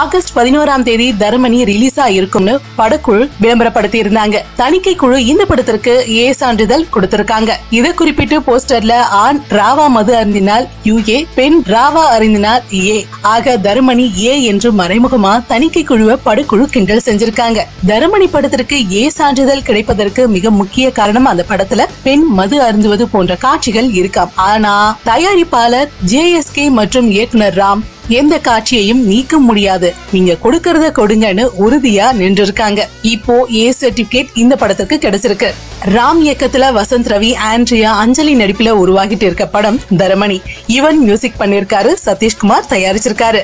August பதினோராம் தேதி Taramani release ஆயிருக்கும்னு படக்குழு விளம்பரப்படுத்தி இருந்தாங்க தணிக்கை குழு இந்த படத்திற்கு ஏ சான்றிதழ் கொடுத்திருக்காங்க. இதை குறிப்பிட்டு போஸ்டர்ல ஆண் ராவா மது அருந்தினால் யூஏ பெண் ராவா அருந்தினால் ஏ. ஆக தருமணி ஏ என்று மறைமுகமா தணிக்கை குழுவை படக்குழு கிண்டல் செஞ்சிருக்காங்க. தருமணி படத்திற்கு ஏ சான்றிதழ் கிடைப்பதற்கு மிக முக்கிய காரணம் அந்த படத்துல பெண் மது அருந்துவது போன்ற காட்சிகள் இருக்காம். ஆனா தயாரிப்பாளர் ஜேஎஸ்கே மற்றும் இயக்குனர் ராம் எந்த காட்சியையும் நீக்க முடியாது. நீங்க கொடுக்கறத கொடுங்கன்னு உறுதியா நின்று இருக்காங்க இப்போ ஏ சர்டிபிகேட் இந்த படத்துக்கு கிடைச்சிருக்கு. ராம் இயக்கத்துல வசந்த் ரவி ஆண்ட்ரியா அஞ்சலி நடிப்புல உருவாகிட்டு இருக்க படம் தரமணி. இவன் மியூசிக் பண்ணிருக்காரு சதீஷ்குமார் தயாரிச்சிருக்காரு.